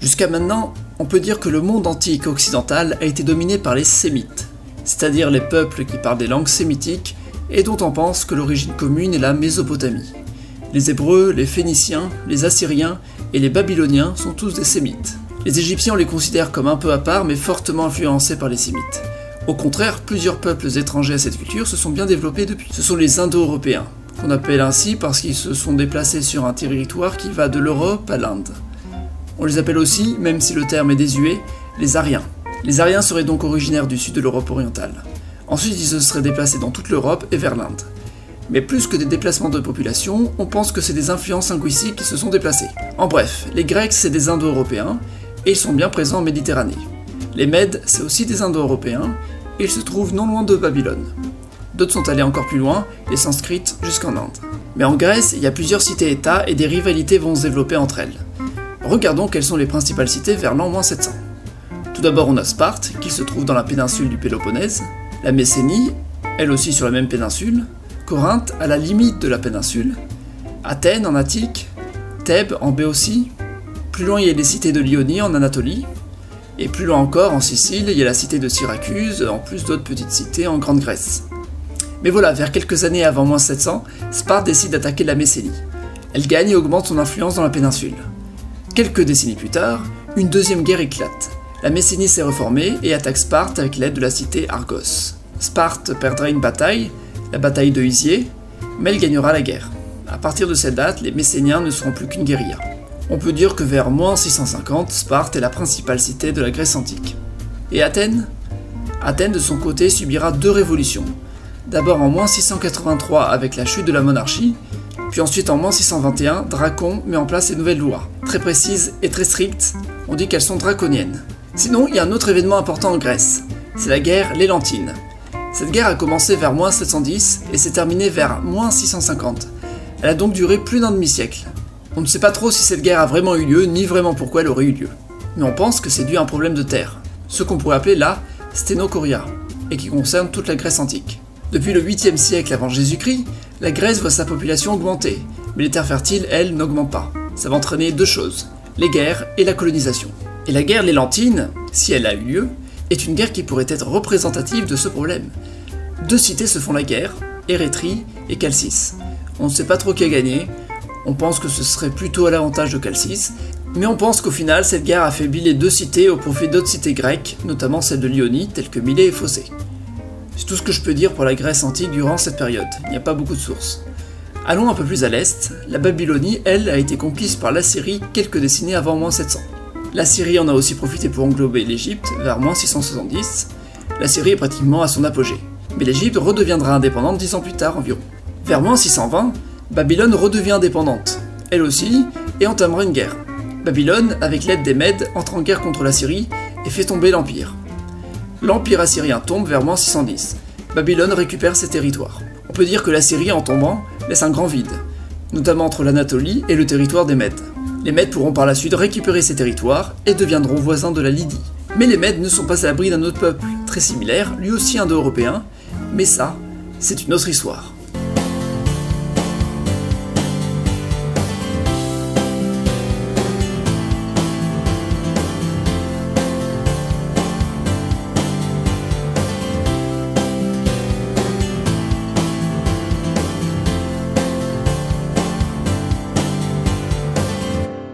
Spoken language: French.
Jusqu'à maintenant, on peut dire que le monde antique occidental a été dominé par les sémites, c'est-à-dire les peuples qui parlent des langues sémitiques et dont on pense que l'origine commune est la Mésopotamie. Les Hébreux, les Phéniciens, les Assyriens et les Babyloniens sont tous des sémites. Les Égyptiens les considère comme un peu à part mais fortement influencés par les sémites. Au contraire, plusieurs peuples étrangers à cette culture se sont bien développés depuis. Ce sont les Indo-Européens, qu'on appelle ainsi parce qu'ils se sont déplacés sur un territoire qui va de l'Europe à l'Inde. On les appelle aussi, même si le terme est désuet, les Ariens. Les Ariens seraient donc originaires du sud de l'Europe orientale. Ensuite, ils se seraient déplacés dans toute l'Europe et vers l'Inde. Mais plus que des déplacements de population, on pense que c'est des influences linguistiques qui se sont déplacées. En bref, les Grecs, c'est des Indo-Européens, et ils sont bien présents en Méditerranée. Les Mèdes, c'est aussi des Indo-Européens, et ils se trouvent non loin de Babylone. D'autres sont allés encore plus loin, les Sanskrites jusqu'en Inde. Mais en Grèce, il y a plusieurs cités-États et des rivalités vont se développer entre elles. Regardons quelles sont les principales cités vers l'an 700. Tout d'abord, on a Sparte, qui se trouve dans la péninsule du Péloponnèse, la Messénie, elle aussi sur la même péninsule, Corinthe à la limite de la péninsule, Athènes en Attique, Thèbes en Béotie, plus loin il y a les cités de Lyonie en Anatolie, et plus loin encore en Sicile il y a la cité de Syracuse, en plus d'autres petites cités en Grande Grèce. Mais voilà, vers quelques années avant moins 700, Sparte décide d'attaquer la Messénie. Elle gagne et augmente son influence dans la péninsule. Quelques décennies plus tard, une deuxième guerre éclate. La Messénie s'est reformée et attaque Sparte avec l'aide de la cité Argos. Sparte perdra une bataille, la bataille de Isier, mais elle gagnera la guerre. À partir de cette date, les Messéniens ne seront plus qu'une guérilla. On peut dire que vers moins 650, Sparte est la principale cité de la Grèce antique. Et Athènes? Athènes de son côté subira deux révolutions. D'abord en moins 683 avec la chute de la monarchie, puis ensuite en moins 621, Dracon met en place ses nouvelles lois. Très précises et très strictes, on dit qu'elles sont draconiennes. Sinon, il y a un autre événement important en Grèce, c'est la guerre Lélantine. Cette guerre a commencé vers moins 710 et s'est terminée vers moins 650. Elle a donc duré plus d'un demi-siècle. On ne sait pas trop si cette guerre a vraiment eu lieu, ni vraiment pourquoi elle aurait eu lieu. Mais on pense que c'est dû à un problème de terre, ce qu'on pourrait appeler la sténocoria, et qui concerne toute la Grèce antique. Depuis le 8e siècle avant Jésus-Christ, la Grèce voit sa population augmenter, mais les terres fertiles, elles, n'augmentent pas. Ça va entraîner deux choses, les guerres et la colonisation. Et la guerre lélantine, si elle a eu lieu, est une guerre qui pourrait être représentative de ce problème. Deux cités se font la guerre, Érétrie et Calcis. On ne sait pas trop qui a gagné, on pense que ce serait plutôt à l'avantage de Calcis, mais on pense qu'au final, cette guerre affaiblit les deux cités au profit d'autres cités grecques, notamment celle de Lyonie, telles que Milet et Phocée. C'est tout ce que je peux dire pour la Grèce antique durant cette période, il n'y a pas beaucoup de sources. Allons un peu plus à l'est, la Babylonie, elle, a été conquise par l'Assyrie quelques décennies avant moins 700. L'Assyrie en a aussi profité pour englober l'Égypte vers moins 670. L'Assyrie est pratiquement à son apogée. Mais l'Égypte redeviendra indépendante dix ans plus tard environ. Vers moins 620, Babylone redevient indépendante, elle aussi, et entamera une guerre. Babylone, avec l'aide des Mèdes, entre en guerre contre la Syrie et fait tomber l'Empire. L'Empire assyrien tombe vers moins 610. Babylone récupère ses territoires. On peut dire que la Syrie, en tombant, laisse un grand vide, notamment entre l'Anatolie et le territoire des Mèdes. Les Mèdes pourront par la suite récupérer ces territoires et deviendront voisins de la Lydie. Mais les Mèdes ne sont pas à l'abri d'un autre peuple, très similaire, lui aussi indo-européen, mais ça, c'est une autre histoire.